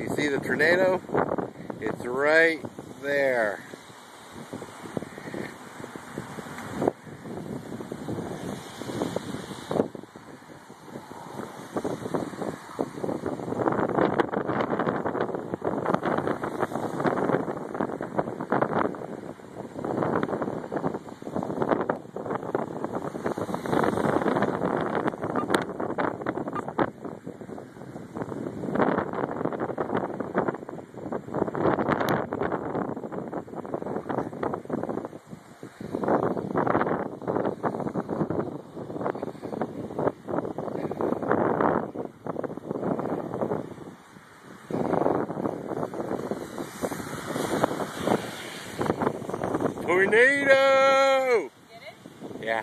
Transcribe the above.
You see the tornado? It's right there. Tornado! Get it? Yeah.